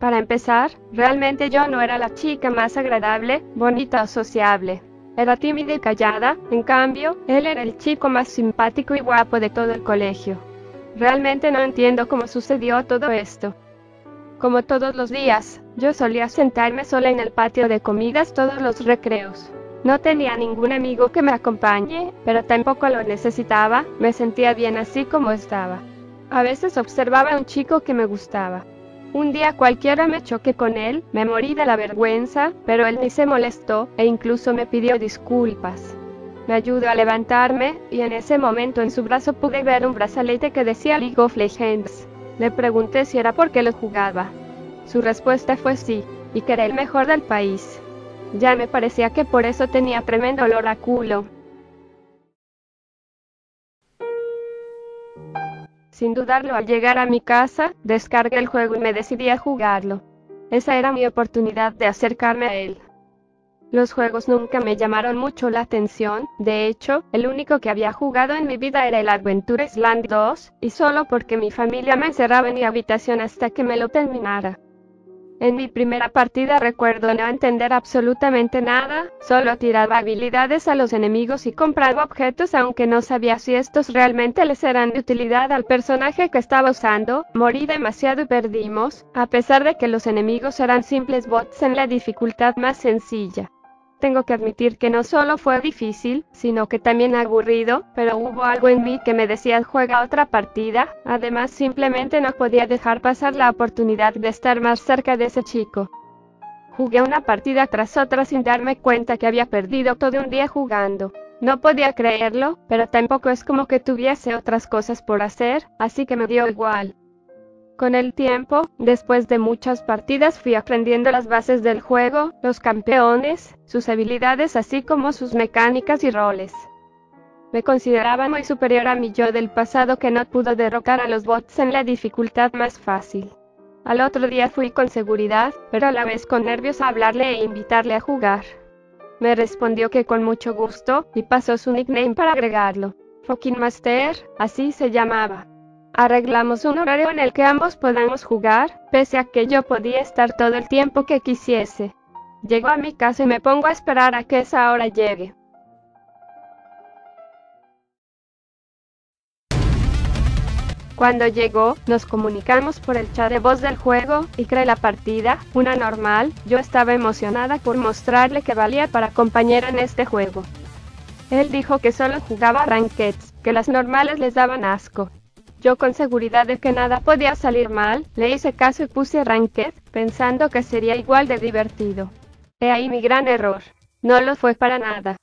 Para empezar, realmente yo no era la chica más agradable, bonita o sociable. Era tímida y callada, en cambio, él era el chico más simpático y guapo de todo el colegio. Realmente no entiendo cómo sucedió todo esto. Como todos los días, yo solía sentarme sola en el patio de comidas todos los recreos. No tenía ningún amigo que me acompañe, pero tampoco lo necesitaba, me sentía bien así como estaba. A veces observaba a un chico que me gustaba. Un día cualquiera me choqué con él, me morí de la vergüenza, pero él ni se molestó e incluso me pidió disculpas. Me ayudó a levantarme y en ese momento en su brazo pude ver un brazalete que decía League of Legends. Le pregunté si era porque lo jugaba. Su respuesta fue sí, y que era el mejor del país. Ya me parecía que por eso tenía tremendo olor a culo. Sin dudarlo al llegar a mi casa, descargué el juego y me decidí a jugarlo. Esa era mi oportunidad de acercarme a él. Los juegos nunca me llamaron mucho la atención, de hecho, el único que había jugado en mi vida era el Adventure Island 2, y solo porque mi familia me encerraba en mi habitación hasta que me lo terminara. En mi primera partida recuerdo no entender absolutamente nada, solo tiraba habilidades a los enemigos y compraba objetos aunque no sabía si estos realmente les eran de utilidad al personaje que estaba usando, morí demasiado y perdimos, a pesar de que los enemigos eran simples bots en la dificultad más sencilla. Tengo que admitir que no solo fue difícil, sino que también aburrido, pero hubo algo en mí que me decía juega otra partida, además simplemente no podía dejar pasar la oportunidad de estar más cerca de ese chico. Jugué una partida tras otra sin darme cuenta que había perdido todo un día jugando. No podía creerlo, pero tampoco es como que tuviese otras cosas por hacer, así que me dio igual. Con el tiempo, después de muchas partidas fui aprendiendo las bases del juego, los campeones, sus habilidades así como sus mecánicas y roles. Me consideraba muy superior a mi yo del pasado que no pudo derrocar a los bots en la dificultad más fácil. Al otro día fui con seguridad, pero a la vez con nervios a hablarle e invitarle a jugar. Me respondió que con mucho gusto, y pasó su nickname para agregarlo. Fucking Master, así se llamaba. Arreglamos un horario en el que ambos podamos jugar, pese a que yo podía estar todo el tiempo que quisiese. Llego a mi casa y me pongo a esperar a que esa hora llegue. Cuando llegó, nos comunicamos por el chat de voz del juego, y creé la partida, una normal, yo estaba emocionada por mostrarle que valía para compañero en este juego. Él dijo que solo jugaba rankeds, que las normales les daban asco, yo con seguridad de que nada podía salir mal, le hice caso y puse Ranked, pensando que sería igual de divertido. He ahí mi gran error. No lo fue para nada.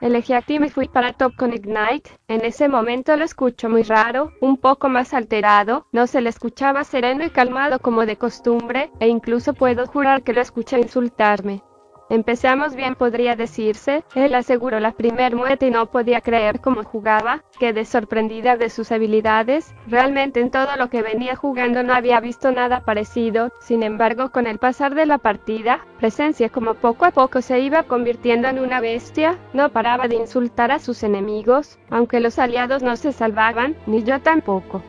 Elegí a Team y fui para Top con Ignite. En ese momento lo escucho muy raro, un poco más alterado, no se le escuchaba sereno y calmado como de costumbre, e incluso puedo jurar que lo escuché insultarme. Empezamos bien podría decirse, él aseguró la primer muerte y no podía creer cómo jugaba, quedé sorprendida de sus habilidades, realmente en todo lo que venía jugando no había visto nada parecido, sin embargo con el pasar de la partida, presencia como poco a poco se iba convirtiendo en una bestia, no paraba de insultar a sus enemigos, aunque los aliados no se salvaban, ni yo tampoco.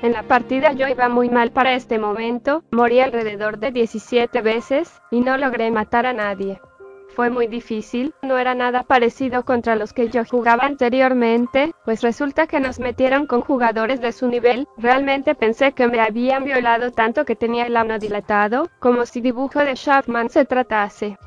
En la partida yo iba muy mal para este momento, morí alrededor de 17 veces, y no logré matar a nadie. Fue muy difícil, no era nada parecido contra los que yo jugaba anteriormente, pues resulta que nos metieron con jugadores de su nivel, realmente pensé que me habían violado tanto que tenía el ano dilatado, como si dibujo de Sharpman se tratase.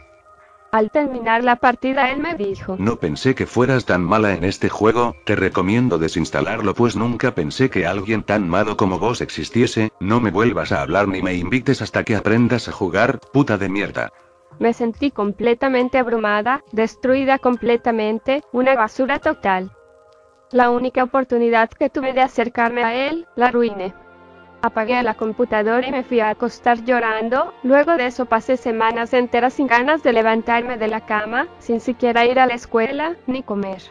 Al terminar la partida él me dijo, No pensé que fueras tan mala en este juego, te recomiendo desinstalarlo pues nunca pensé que alguien tan malo como vos existiese, no me vuelvas a hablar ni me invites hasta que aprendas a jugar, puta de mierda. Me sentí completamente abrumada, destruida completamente, una basura total. La única oportunidad que tuve de acercarme a él, la arruiné. Apagué la computadora y me fui a acostar llorando, luego de eso pasé semanas enteras sin ganas de levantarme de la cama, sin siquiera ir a la escuela, ni comer.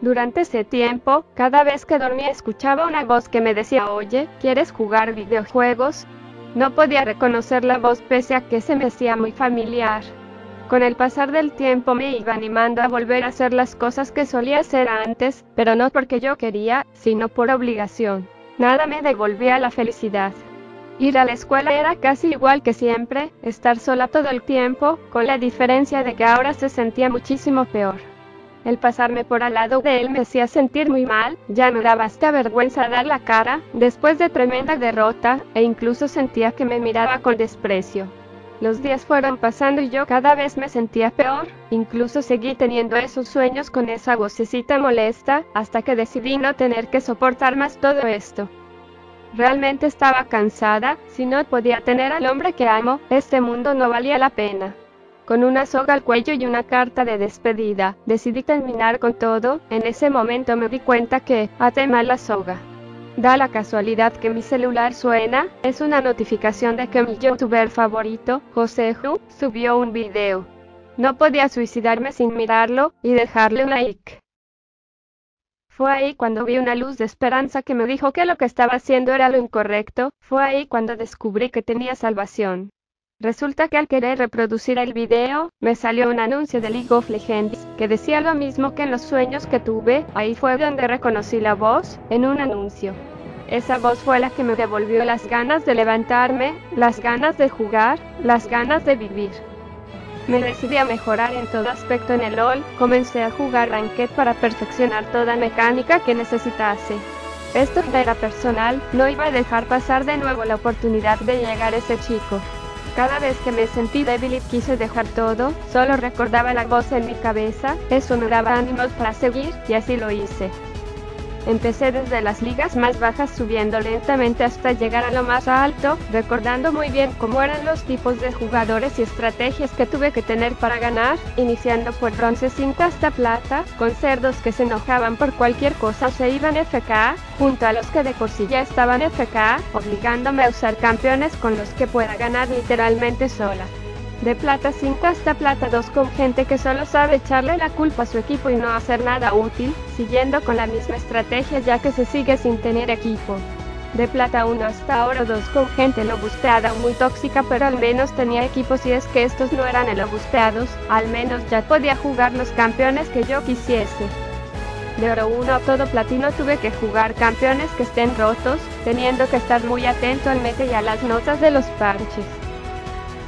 Durante ese tiempo, cada vez que dormía escuchaba una voz que me decía, oye, ¿quieres jugar videojuegos? No podía reconocer la voz pese a que se me hacía muy familiar. Con el pasar del tiempo me iba animando a volver a hacer las cosas que solía hacer antes, pero no porque yo quería, sino por obligación. Nada me devolvía la felicidad. Ir a la escuela era casi igual que siempre, estar sola todo el tiempo, con la diferencia de que ahora se sentía muchísimo peor. El pasarme por al lado de él me hacía sentir muy mal, ya me daba hasta vergüenza dar la cara, después de tremenda derrota, e incluso sentía que me miraba con desprecio. Los días fueron pasando y yo cada vez me sentía peor, incluso seguí teniendo esos sueños con esa vocecita molesta, hasta que decidí no tener que soportar más todo esto. Realmente estaba cansada, si no podía tener al hombre que amo, este mundo no valía la pena. Con una soga al cuello y una carta de despedida, decidí terminar con todo, en ese momento me di cuenta que, até mal la soga. Da la casualidad que mi celular suena, es una notificación de que mi youtuber favorito, José Ju, subió un video. No podía suicidarme sin mirarlo, y dejarle un like. Fue ahí cuando vi una luz de esperanza que me dijo que lo que estaba haciendo era lo incorrecto, fue ahí cuando descubrí que tenía salvación. Resulta que al querer reproducir el video, me salió un anuncio de League of Legends, que decía lo mismo que en los sueños que tuve, ahí fue donde reconocí la voz, en un anuncio. Esa voz fue la que me devolvió las ganas de levantarme, las ganas de jugar, las ganas de vivir. Me decidí a mejorar en todo aspecto en el LOL, comencé a jugar Ranked para perfeccionar toda mecánica que necesitase. Esto era personal, no iba a dejar pasar de nuevo la oportunidad de llegar a ese chico. Cada vez que me sentí débil y quise dejar todo, solo recordaba la voz en mi cabeza, eso me daba ánimos para seguir, y así lo hice. Empecé desde las ligas más bajas subiendo lentamente hasta llegar a lo más alto, recordando muy bien cómo eran los tipos de jugadores y estrategias que tuve que tener para ganar, iniciando por bronce 5 hasta plata, con cerdos que se enojaban por cualquier cosa se iban FK, junto a los que de por sí ya estaban FK, obligándome a usar campeones con los que pueda ganar literalmente sola. De plata 5 hasta plata 2 con gente que solo sabe echarle la culpa a su equipo y no hacer nada útil, siguiendo con la misma estrategia ya que se sigue sin tener equipo. De plata 1 hasta oro 2 con gente lobusteada muy tóxica pero al menos tenía equipos y es que estos no eran el lobusteados, al menos ya podía jugar los campeones que yo quisiese. De oro 1 a todo platino tuve que jugar campeones que estén rotos, teniendo que estar muy atento al mete y a las notas de los parches.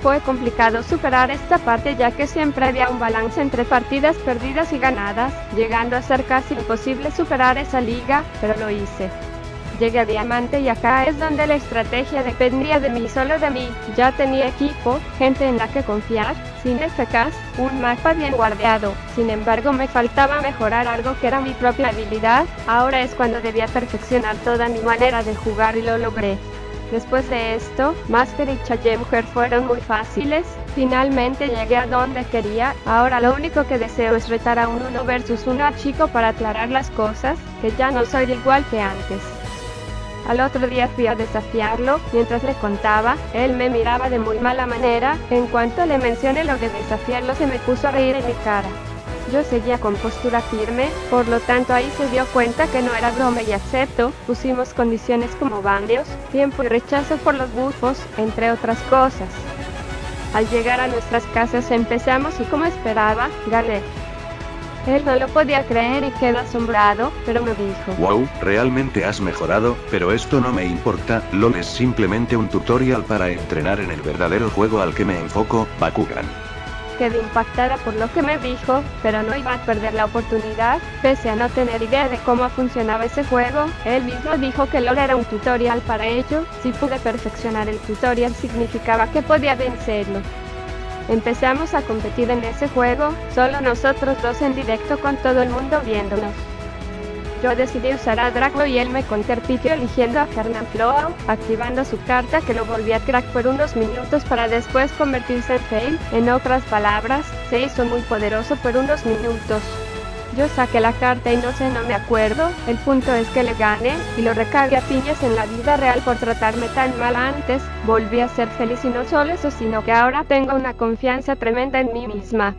Fue complicado superar esta parte ya que siempre había un balance entre partidas perdidas y ganadas, llegando a ser casi imposible superar esa liga, pero lo hice. Llegué a Diamante y acá es donde la estrategia dependía de mí, solo de mí. Ya tenía equipo, gente en la que confiar, sin FKs, un mapa bien guardado. Sin embargo me faltaba mejorar algo que era mi propia habilidad, ahora es cuando debía perfeccionar toda mi manera de jugar y lo logré. Después de esto, Master y Challenger fueron muy fáciles, finalmente llegué a donde quería, ahora lo único que deseo es retar a un uno versus uno chico para aclarar las cosas, que ya no soy igual que antes. Al otro día fui a desafiarlo, mientras le contaba, él me miraba de muy mala manera, en cuanto le mencioné lo de desafiarlo se me puso a reír en mi cara. Yo seguía con postura firme, por lo tanto ahí se dio cuenta que no era broma y acepto, pusimos condiciones como bandios, tiempo y rechazo por los bufos, entre otras cosas. Al llegar a nuestras casas empezamos y como esperaba, gané. Él no lo podía creer y quedó asombrado, pero me dijo, Wow, realmente has mejorado, pero esto no me importa, LOL es simplemente un tutorial para entrenar en el verdadero juego al que me enfoco, Bakugan. Quedé impactada por lo que me dijo, pero no iba a perder la oportunidad, pese a no tener idea de cómo funcionaba ese juego, él mismo dijo que LOL era un tutorial para ello, si pude perfeccionar el tutorial significaba que podía vencerlo. Empezamos a competir en ese juego, solo nosotros dos en directo con todo el mundo viéndonos. Yo decidí usar a Draclo y él me conterpitió eligiendo a Fernand Flow, activando su carta que lo volvía crack por unos minutos para después convertirse en fail, en otras palabras, se hizo muy poderoso por unos minutos. Yo saqué la carta y no sé, no me acuerdo, el punto es que le gané, y lo recagué a piñas en la vida real por tratarme tan mal antes, volví a ser feliz y no solo eso sino que ahora tengo una confianza tremenda en mí misma.